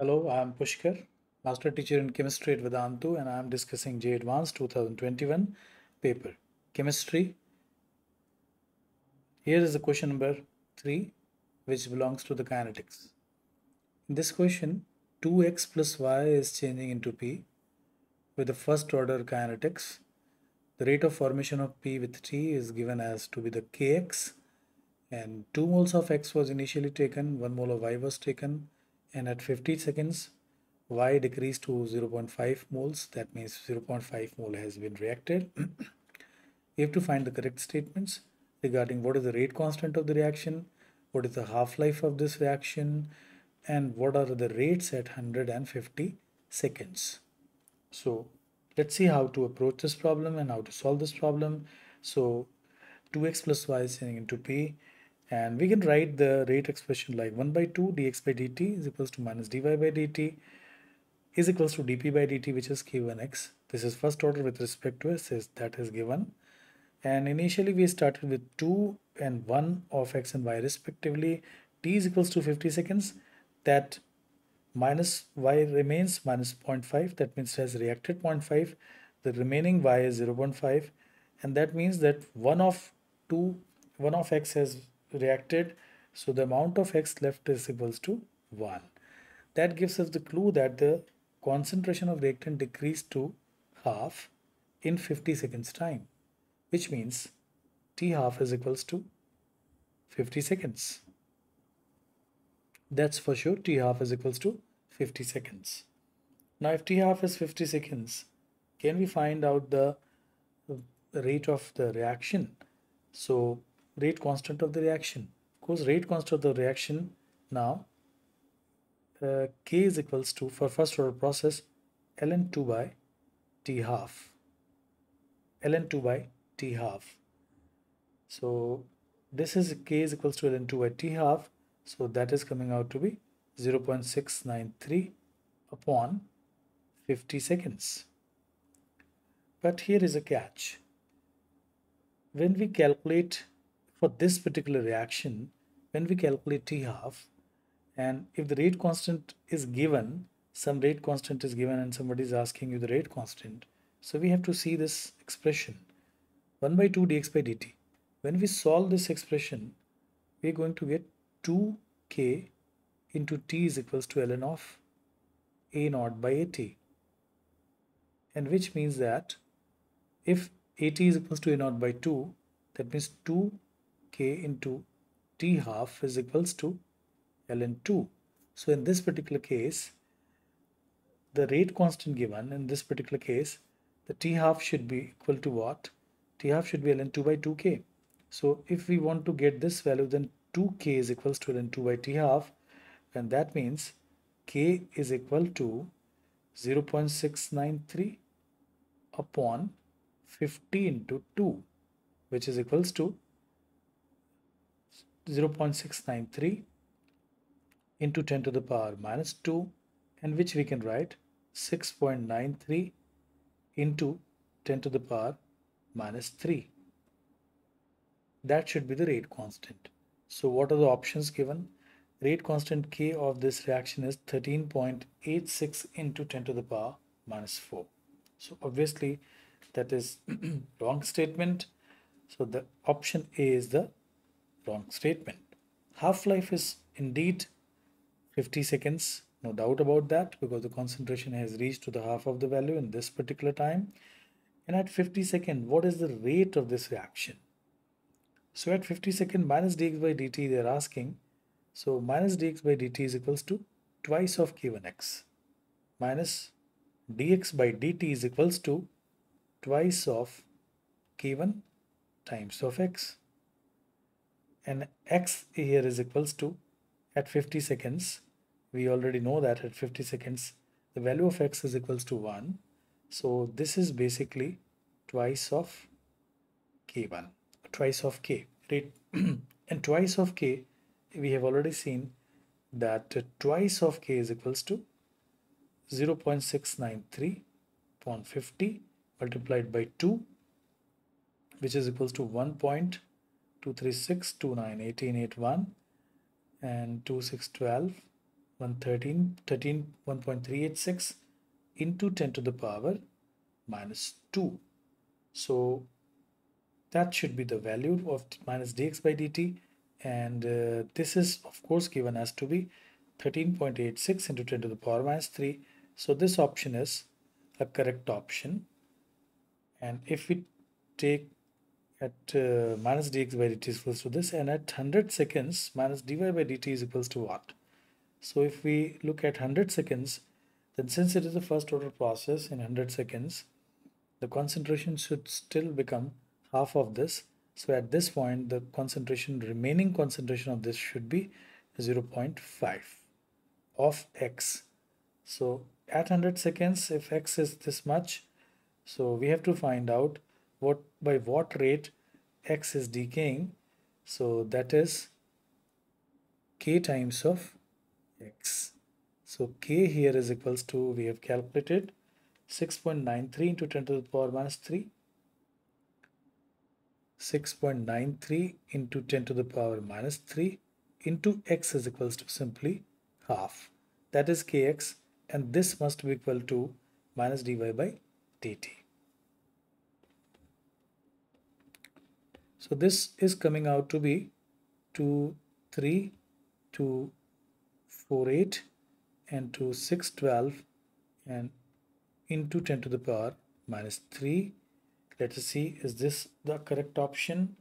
Hello, I am Pushkar, Master Teacher in Chemistry at Vedantu, and I am discussing JEE Advanced 2021 paper, Chemistry. Here is the question number 3, which belongs to the kinetics. In this question, 2x plus y is changing into p with the first order kinetics. The rate of formation of p with t is given as to be the kx, and 2 moles of x was initially taken, 1 mole of y was taken, and at 50 seconds y decreased to 0.5 moles. That means 0.5 mole has been reacted. We have to find the correct statements regarding what is the rate constant of the reaction what is the half-life of this reaction and what are the rates at 150 seconds. So let's see how to approach this problem and how to solve this problem. So 2x plus y is into p and we can write the rate expression like 1 by 2 dx by dt is equals to minus dy by dt is equals to dp by dt which is k1x. This is first order with respect to s is that is given. And initially we started with 2 and 1 of x and y respectively. t is equals to 50 seconds. That minus y remains minus 0.5 that means it has reacted 0.5 the remaining y is 0.5 and that means that one of 2 one of x has reacted. So the amount of x left is equals to 1 that gives us the clue that the concentration of reactant decreased to half in 50 seconds time which means t half is equals to 50 seconds. That's for sure t half is equals to 50 seconds. Now if t half is 50 seconds can we find out the rate of the reaction? So rate constant of the reaction. Because rate constant of the reaction now uh, K is equals to for first order process ln 2 by T half ln 2 by T half. So this is K is equals to ln 2 by T half. So that is coming out to be 0 0.693 upon 50 seconds. But here is a catch. When we calculate for this particular reaction, when we calculate T half, and if the rate constant is given, some rate constant is given and somebody is asking you the rate constant. So we have to see this expression 1 by 2 dx by dt. When we solve this expression, we are going to get 2k into t is equals to ln of a naught by at. And which means that if at is equals to a naught by 2, that means 2 k into t hmm. half is equals to ln 2. So in this particular case, the rate constant given in this particular case, the t half should be equal to what? t half should be ln 2 by 2k. So if we want to get this value, then 2k is equals to ln 2 by t half, and that means k is equal to 0 0.693 upon 50 into 2, which is equals to 0.693 into 10 to the power minus 2 and which we can write 6.93 into 10 to the power minus 3. That should be the rate constant. So what are the options given? Rate constant K of this reaction is 13.86 into 10 to the power minus 4. So obviously that is wrong statement. So the option A is the wrong statement. Half-life is indeed 50 seconds, no doubt about that because the concentration has reached to the half of the value in this particular time. And at 50 second, what is the rate of this reaction? So at 50 second minus dx by dt they are asking. So minus dx by dt is equals to twice of k1x minus dx by dt is equals to twice of k1 times of x and x here is equals to at 50 seconds we already know that at 50 seconds the value of x is equals to 1 so this is basically twice of k1 twice of k right and twice of k we have already seen that twice of k is equals to 0.693 upon 50 multiplied by 2 which is equals to 1. 236 29 18 81 and 2612 113 13 1.386 into 10 to the power minus 2 so that should be the value of minus dx by dt. And uh, this is of course given as to be 13.86 into 10 to the power minus 3 so this option is a correct option. And if we take at uh, minus dx by dt is equals to this and at 100 seconds minus dy by dt is equals to what? So if we look at 100 seconds then since it is a first order process in 100 seconds the concentration should still become half of this. So at this point the concentration remaining concentration of this should be 0.5 of x. So at 100 seconds if x is this much so we have to find out what by what rate x is decaying. So that is k times of x. So k here is equals to we have calculated 6.93 into 10 to the power minus 3 6.93 into 10 to the power minus 3 into x is equals to simply half. That is kx and this must be equal to minus dy by dt So this is coming out to be 2, 3, 2, 4, 8 and 2, 6, 12 and into 10 to the power minus 3. Let us see, is this the correct option?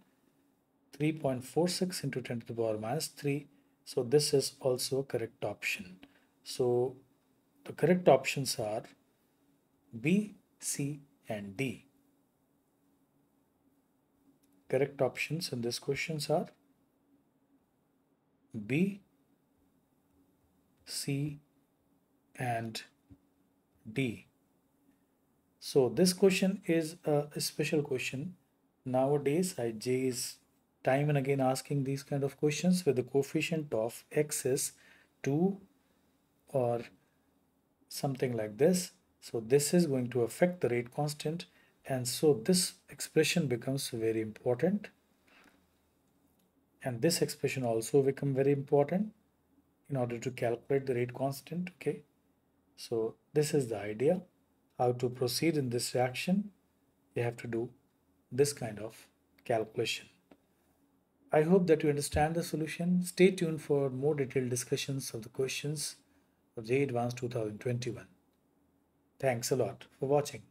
3.46 into 10 to the power minus 3. So this is also a correct option. So the correct options are B, C and D. Correct options in this questions are B, C and D. So this question is a special question. Nowadays IJ is time and again asking these kind of questions where the coefficient of x is 2 or something like this. So this is going to affect the rate constant and so this expression becomes very important and this expression also become very important in order to calculate the rate constant okay so this is the idea how to proceed in this reaction you have to do this kind of calculation I hope that you understand the solution. Stay tuned for more detailed discussions of the questions of JEE Advanced 2021. Thanks a lot for watching.